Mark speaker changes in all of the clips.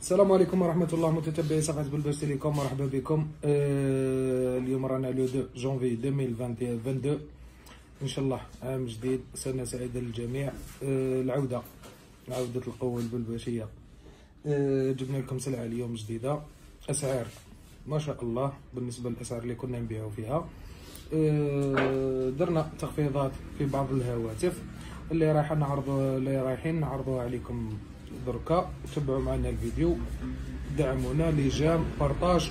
Speaker 1: السلام عليكم ورحمة الله متتبعي صفحة بلبس تيليكوم مرحبا بكم. آه اليوم رانا لو 2 جونفي 2022 إن شاء الله عام جديد سنة سعيدة للجميع. آه العودة عودة القوة البلبشية. آه جبنا لكم سلعة اليوم جديدة. أسعار ما شاء الله بالنسبة للأسعار اللي كنا نبيعو فيها. درنا تخفيضات في بعض الهواتف. اللي رايح نعرضوا اللي رايحين نعرضوها عليكم دركا تبعوا معنا الفيديو. دعمونا les j'aime partage.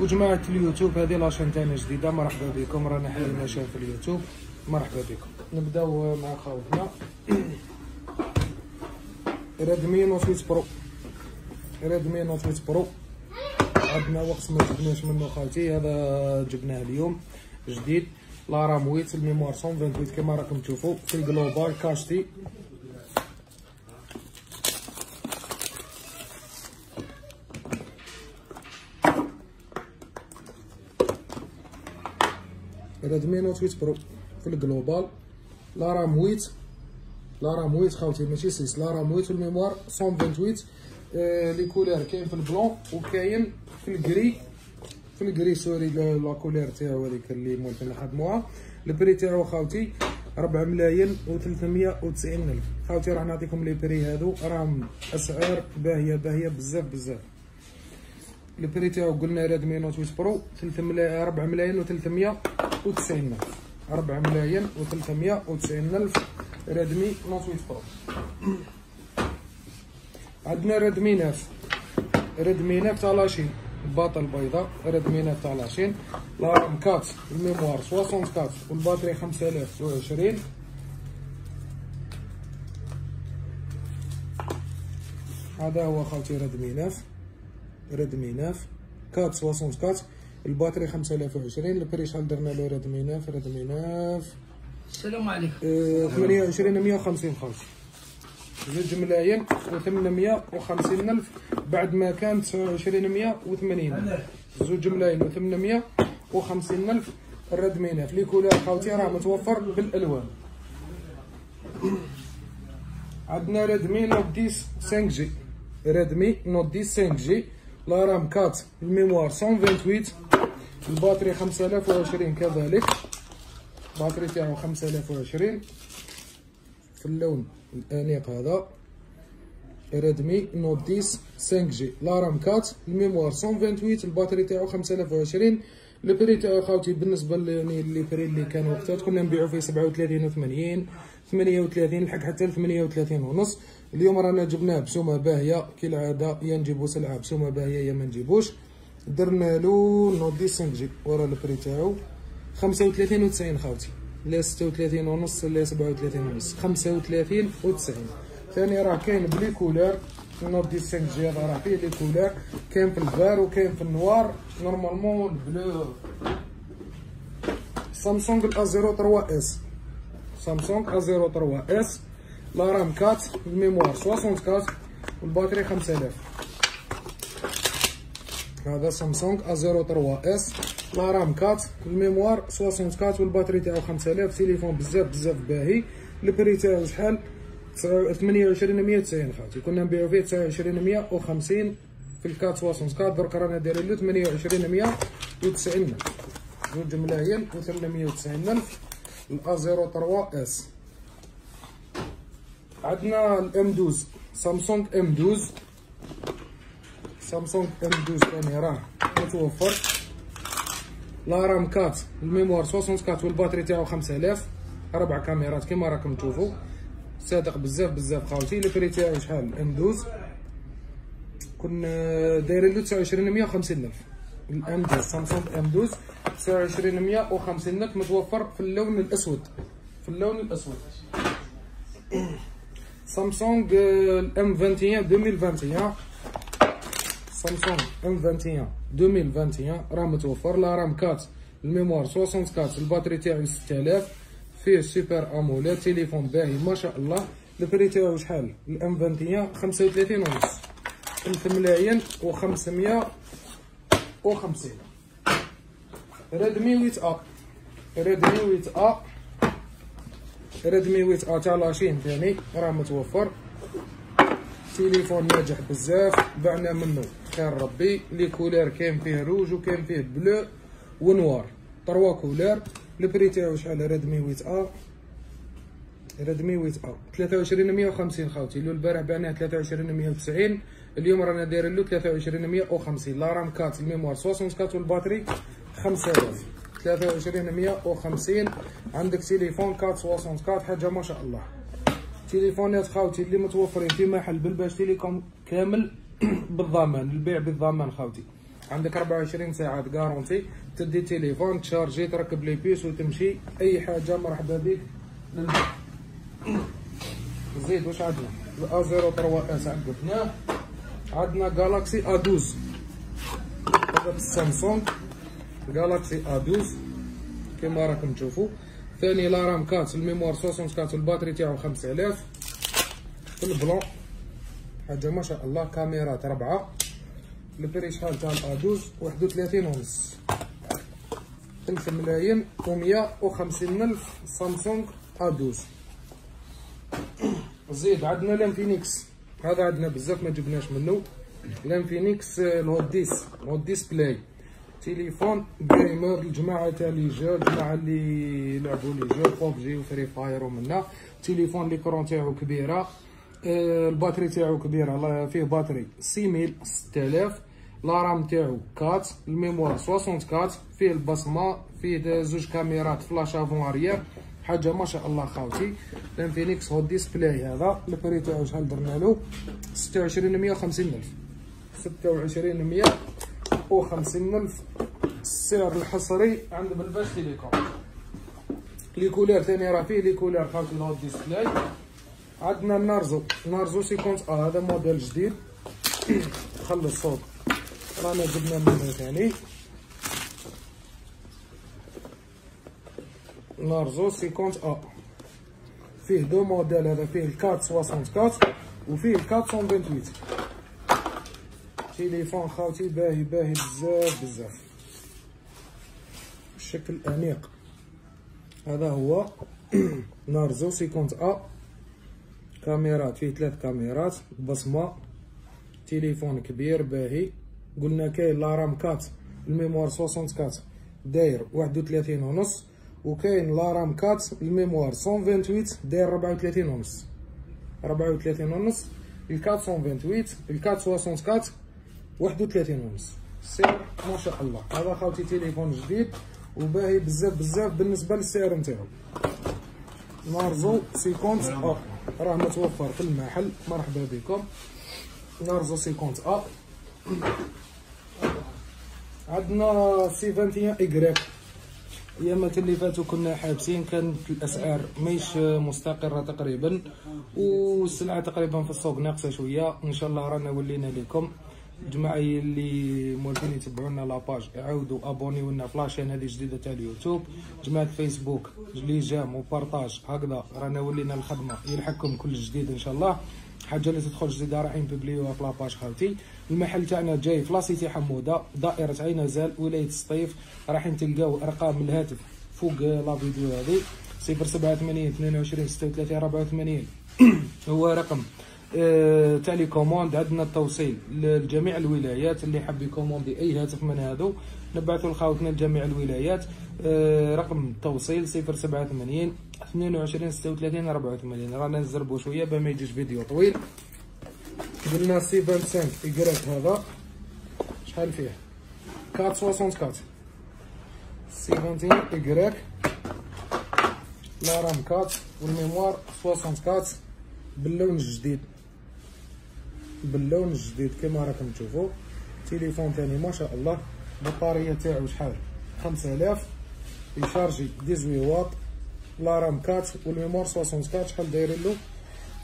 Speaker 1: وجماعة اليوتيوب هذه la chaîne تاني جديدة. مرحبا بكم. رانا حالنا شاف اليوتيوب. مرحبا بكم. نبداو مع خاوتنا ريدمي نوت 8 برو ريدمي نوت 8 برو عندنا وقت ما جبناش منه خالتي هذا جبناه اليوم. جديد. la RAM huit ال mémoire 128 كما راكم تشوفوا. في ال global cacheté. ريدمي نوت 8 برو في ال global la RAM huit la RAM huit خاوتي ماشي 6 la RAM huit وال mémoire 128 les couleurs كاين في ال blanc وكاين في ال gris في ال gris souris la couleur تاعو هذيك اللي ممكن نخدموها ال prix تاعو خاوتي 4 ملايين و390 الف خاوتي راح نعطيكم les prix هادو راهم اسعار باهيه باهيه بزاف بزاف ال prix تاعو قلنا ريدمي نوت 8 برو 3 ملايين 4 ملايين و300 وتسعين ألف ربعة ملايين وثلاثمية وتسعين ألف ريدمي نوت huit برو عندنا ريدمي neuf ريدمي neuf تاع la Chine الباطة البيضاء ريدمي neuf تاع la Chine la RAM quatre ال mémoire 64 وال batterie 5020 هذا هو خاوتي ريدمي neuf ريدمي neuf quatre 64 ال batterie 5020 ال prix شحال درنا له ريدمي neuf ريدمي neuf
Speaker 2: السلام عليكم.
Speaker 1: آه، 28 150 خالص زوج ملايين و 850 ألف بعد ما كان 29 180 زوج ملايين و 850 ألف الريدمي neuf les couleurs خاوتي راه متوفر بالألوان. عندنا ريدمي نوت 10 5 G. ريدمي نوت 10 5 G. la RAM 4 ال mémoire 128 ال batterie 5020 كذلك. ال batterie تاعو 5020 في اللون الأنيق هذا. ريدمي نوت 10 5 G. la RAM 4 ال mémoire 128 ال batterie تاعو 5020 ال prix تاعو خاوتي بالنسبة يعني les prix اللي كان وقتها كنا نبيعو فيه 37 و 80 38 لحق حتى ل 38 ونص. اليوم رانا جبناه بسومة باهية. كالعادة يا نجيبو سلعه بسومه باهية يا ما نجيبوش. درنا له 10 5 G ورا ال prix تاعو. 35 و 90 خاوتي. لا 36 ونص لا 37 ونص. 35 و 90 ثاني راه كاين ب les couleurs 10 5 G هذا راه فيه les couleurs كاين في ال vert وكاين في ال noir. normalement ال bleu سامسونج ا 03 اس سامسونج ا 03 اس la RAM 4 ال mémoire 64 وال batterie 5000 هذا سامسونج ا 03 اس la RAM 4 ال mémoire 64 وال batterie تاعو 5000 تليفون بزاف بزاف باهي ال prix تاعو شحال 28190 خاوتي كنا نبيعو فيه 29150 في ال quatre 64 درك رانا دايرين له 28190 زوج ملايين و 890 الف الا 03 اس عندنا الام 12 سامسونج ام 12 سامسونج ام 12 ثاني راه متوفر. la RAM 4 ال mémoire 64 وال batterie تاعو 5000 أربع كاميرات كما راكم تشوفوا. صادق بزاف بزاف خاوتي ال prix تاعو شحال؟ ام 12 كنا دايرين له 29 150 ألف. الام 12 سامسونج ام 12 29 150 ألف. متوفر في اللون الأسود. في اللون الأسود. سامسونج الام 21 2021 سامسونج ام 21 2021 راه متوفر la RAM 4 ال mémoire 64 ال batterie تاعو 6000 فيه super AMOLED تليفون باهي ما شاء الله ال prix تاعو شحال الام 21 35 ونص 3 ملايين و 550 Redmi huit A Redmi huit A Redmi huit A تاع la chaîne ثاني راه متوفر تليفون ناجح بزاف بعنا منه خير ربي les couleurs كاين فيه روج وكاين فيه bleu و noir trois couleurs ال prix تاعو شحال Redmi huit A Redmi huit A 23 150 خاوتي. لو البارح بعناه 23 190 اليوم رانا دايرين له 23 150 la RAM 4 ال mémoire 64 وال batterie 5000 23 150 عندك تليفون 464 حاجة ما شاء الله. تليفونات خاوتي اللي متوفرين في محل بلباش تيليكوم كامل. بالضمان البيع بالضمان خاوتي. عندك 24 ساعة garantie تدي تليفون تشارجي تركب les puces وتمشي. أي حاجة مرحبا بك زيد واش عندنا؟ A 03 s عقبناه عندنا Galaxy A 12 هذا ال Samsung Galaxy A 12 كما راكم تشوفوا. ثاني la RAM 4 ال mémoire 64 ال batterie تاعو 5000 في البلون. حاجة ما شاء الله كاميرات ربعه ال prix شحال تاع A 12 31 ونص. 3 ملايين و 150 ألف Samsung A 12 زيد عندنا l'Infinix هذا عندنا بزاف ما جبناش منه. l'Infinix ال Hot dix ال Hot dix Play تليفون gamer الجماعة تاع les jeux الجماعة اللي يلعبوا les jeux PUBG و Free Fire ومنا تليفون l'écran تاعو كبيرة. آه ال batterie تاعو كبيره فيه batterie. 6000 6000 la RAM تاعو 4 ال mémoire 64 فيه البصمة. فيه زوج كاميرات flash avant arrière. حاجة ما شاء الله خاوتي. ال Infinix Hot dix Play هذا. ال prix تاعو شحال درنا له؟ 26 150 ألف. 26 150 ألف. السعر الحصري عند بلباش تيليكوم. les couleurs ثاني راه فيه les couleurs خاوتي ال Hot dix Play عندنا ال Narzo Narzo cinquante A هذا موديل جديد خلي الصوت رانا جبنا منه ثاني Narzo cinquante A فيه deux modèles هذا فيه ال quatre 64 وفيه ال quatre 128 تليفون خاوتي باهي باهي بزاف بزاف بشكل انيق هذا هو Narzo cinquante A كاميرات فيه ثلاث كاميرات بصمة تليفون كبير باهي. قلنا كاين la RAM 4 ال mémoire 64 داير 31 ونص وكاين la RAM 4 ال mémoire 128 داير 34 ونص. 34 ونص ال quatre 128 ال quatre 64 31 ونص. السعر ما شاء الله. هذا خاوتي تليفون جديد وباهي بزاف بزاف بالنسبة للسعر نتاعو. Narzo cinquante. A راه متوفر في المحل. مرحبا بكم. Narzo cinquante A. عندنا سي 21 ايكغيك ايامات اللي فاتوا كنا حابسين كانت الأسعار ماهيش مستقرة تقريبا والسلعه تقريبا في السوق ناقصة شوية. إن شاء الله رانا ولينا لكم. الجماعه اللي مولفين يتبعونا la page يعاودوا ابونيو لنا في la chaîne هذه جديدة تاع اليوتيوب. جماعة الفيسبوك les j'aime و partage هكذا رانا ولينا الخدمة يلحقكم كل جديد إن شاء الله. حاجة اللي تدخل جديدة رايحين نببليوها في la page خاوتي. المحل تاعنا جاي في la cité حمودة دائرة عين غزال ولاية سطيف. رايحين تلقاو أرقام الهاتف فوق la vidéo هذه. 087 22 36 84 هو رقم. آه تاع les commandes عندنا التوصيل لجميع الولايات اللي حاب يكوموندي اي هاتف من هذو نبعثوا لخاوتنا لجميع الولايات. آه رقم التوصيل 087 22 36 84 رانا نزربوا شوية باش ما يجيش فيديو طويل. قلنا سي 25 ايكغيك هذا. شحال فيه؟ 464 C 21 Y grec la RAM 4 وال mémoire 64 باللون الجديد. باللون الجديد كما راكم تشوفوا. تليفون ثاني ما شاء الله. البطاريه تاعو شحال؟ 5000 يشارجي 18 واط. la RAM 4 وال mémoire 64 شحال دايرين له؟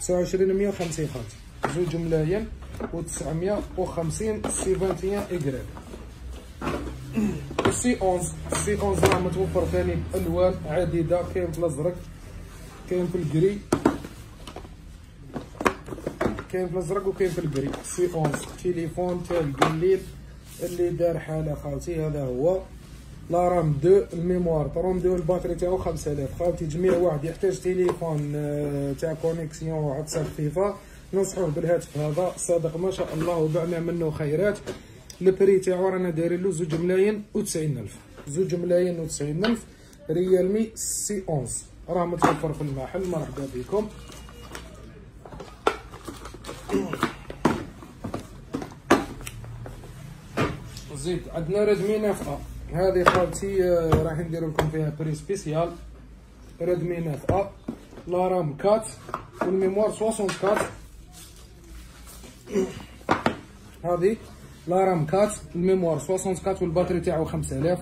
Speaker 1: 29 150 خاوتي زوج ملايين و 950 سي 21 ايكغيك سي 11 سي 11 راه متوفر ثاني بألوان عديدة. كاين في الأزرق كاين في ال gris كاين في الأزرق وكاين في ال gris C 11 تليفون تاع القليل اللي دار حالة خاوتي. هذا هو. la RAM 2 ال mémoire. 32 ال batterie تاعو 5000 خاوتي جميع واحد يحتاج تليفون تاع connexion WhatsApp Viber. ننصحوه بالهاتف هذا. صادق ما شاء الله وبعنا منه خيرات. ال prix تاعو رانا دايرين له زوج ملايين و ألف. زوج ملايين و ألف Realme C 11 راه متوفر في المحل. مرحبا بكم. زيد عندنا Redmi 9 A هذه خاوتي آه، راح ندير لكم فيها prix spécial Redmi 9 A la RAM 4 وال mémoire 64 هذه la RAM 4 ال mémoire 64 وال batterie تاعو 5000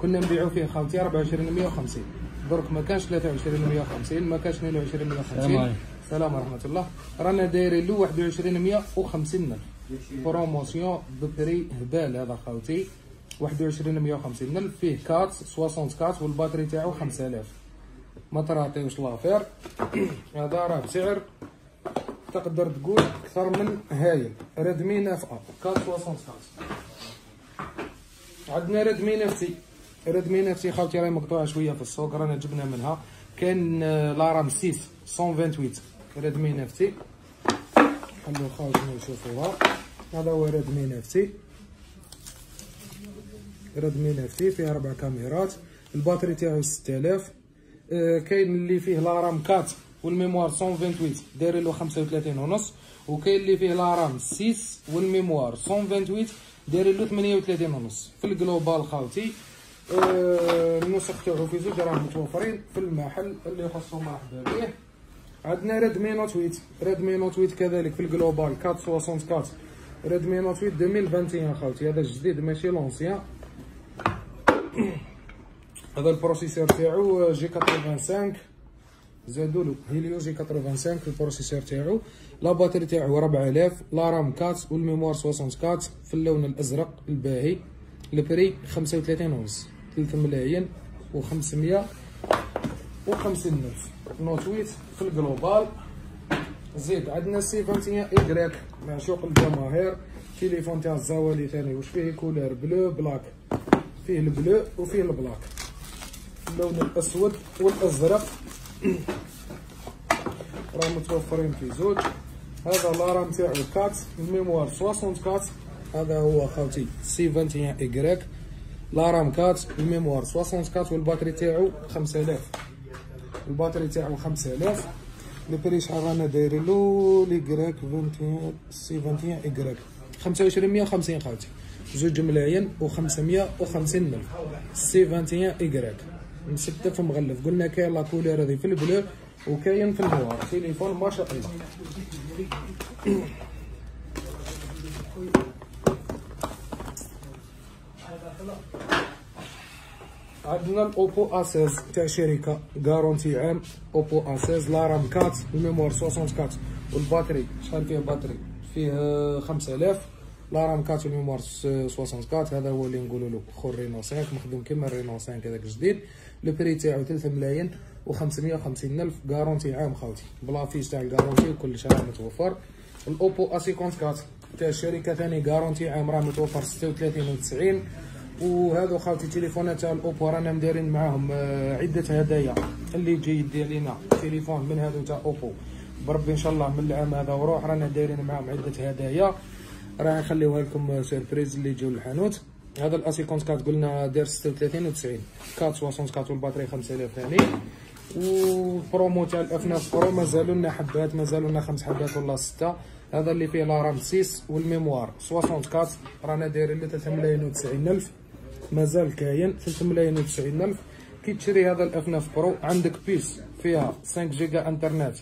Speaker 1: كنا نبيعو فيه خاوتي 2450 درك ما كانش 2350 ما كانش 2250 السلام ورحمة الله. رانا دايرين له 2150 الف promotion ب prix هبال هذا خاوتي 2150 ألف. فيه quatre 64 وال batterie تاعو 5000 ما تراطيوش l'affaire هذا راه بسعر تقدر تقول أكثر من هايل. Redmi 9 A. quatre 64 عندنا Redmi neuf T Redmi neuf T خاوتي راهي مقطوعة شوية في السوق رانا جبنا منها. كاين la RAM 6 128 Redmi neuf T خلو خاوتنا يشوفوها هذا هو Redmi neuf T Redmi neuf T فيه أربع كاميرات. ال batterie تاعو 6000 آه كاين اللي فيه la RAM 4 وال mémoire 128 داير له 35 ونص. وكاين اللي فيه la RAM 6 وال mémoire 128 داير له 38 ونص. في ال global خاوتي. آه النسخ تاعو في زوج راه متوفرين. في المحل اللي يخصو مرحبا به عندنا Redmi Note 8 Redmi Note 8 كذلك في ال global 464 Redmi Note 8 2021 خاوتي هذا جديد ماشي l'ancien هذا ال processeur تاعو G 85 زادوا له. Helio G 85 في ال processeur تاعو. la batterie تاعو 4000 la RAM 4 وال mémoire 64 في اللون الأزرق الباهي. ال prix 35 ونص 3 ملايين و 500 و 50 الف Note 8 في ال global. زيد عندنا سي 21 ايكغيك معشوق الجماهير. تليفون تاع الزوالي ثاني. واش فيه couleur bleu black. فيه ال bleu وفيه ال black. اللون الأسود والأزرق. راه متوفرين في زوج. هذا la RAM تاعو quatre. ال mémoire 64 هذا هو خاوتي سي 21 ايكغيك la RAM quatre ال mémoire 64 وال batterie تاعو 5000 ال batterie تاعو 5000 le prix شحال رانا دايرين؟ له l'i grec 21 C 21 i grec 25 150 خاوتي. جوج ملايين و 550 ألف. C 21 i grec مستف مغلف. قلنا كاين la couleur هذه في ال bleu وكاين في ال noir تليفون ما شاء الله. عندنا ال Oppo A 16 تاع شركه garantie عام Oppo A 16 la RAM 4 ال mémoire 64 وال batterie شحال فيه batterie فيه 5000 la RAM 4 وال mémoire 64 هذا هو اللي نقولوا له خو Reno 5 مخدوم كيما ال Reno 5 هذاك جديد le prix تاعو 3 ملايين و 550 الف garantie عام خاوتي بلا fiche تاع ال garantie وكل شيء متوفر ال Oppo A 54 تاع الشركة ثاني garantie عام راه متوفر 36 و 90 وهذو خاوتي تليفونات ال Oppo رانا مديرين معاهم آه، عدة هدايا. اللي يجي يدير لينا تليفون من هذو تاع Oppo. بربي إن شاء الله من العام هذا وروح رانا دايرين معاهم عدة هدايا. راح نخليوها لكم surprise اللي يجيو للحانوت. هذا ال A cinquante-quatre قلنا داير 36 و 90 quatre 64 وال batterie 5000 ثاني والبرومو تاع ال F 9 Pro مازالوا لنا حبات مازالوا لنا خمس حبات ولا ستة. هذا اللي فيه la RAM 6 وال mémoire. 64 رانا دايرين له 3 ملايين و 90 ألف. مازال كاين 3 ملايين و 90 ألف. كي تشري هذا ال F 9 Pro. عندك puce فيها 5 جيجا إنترنت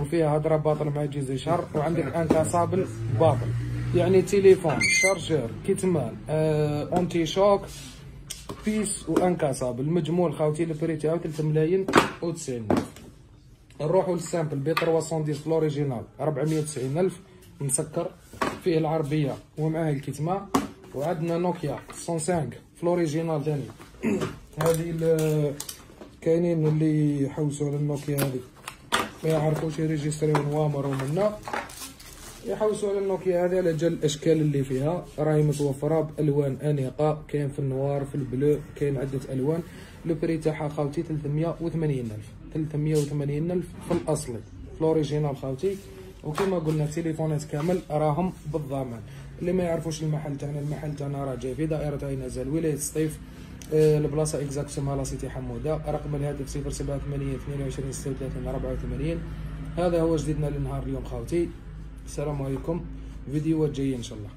Speaker 1: وفيها هضرة باطل مع Djezzy شهر وعندك incassable باطل. يعني تليفون chargeur kit main آه antichoc puce و incassable المجموع خاوتي ال prix تاعو 3 ملايين و 90 نروحو لل simple B 310 في ال original 490 ألف. مسكر فيه العربية ومعاه ال kit main وعندنا نوكيا 105 في ال original ثاني هذه كاينين اللي يحوسوا على النوكيا هذه. ما يعرفوش يريجستريو نوامر منا يحوسوا على النوكيا هذه على جال الأشكال اللي فيها. راهي متوفرة بألوان أنيقة. كاين في ال noir في ال bleu كاين عدة ألوان. le prix تاعها خاوتي 380 ألف. 380 ألف في الاصلي في ال original خاوتي. وكما قلنا التليفونات كامل راهم بالضمان. اللي ما يعرفوش المحل تاعنا المحل تاعنا راه جاي في دائرة عين زال ولاية سطيف آه، البلاصة exactement la cité حمودة رقم الهاتف 087 22 36 84 هذا هو جديدنا لنهار اليوم خاوتي السلام عليكم. فيديوهات جاية إن شاء الله.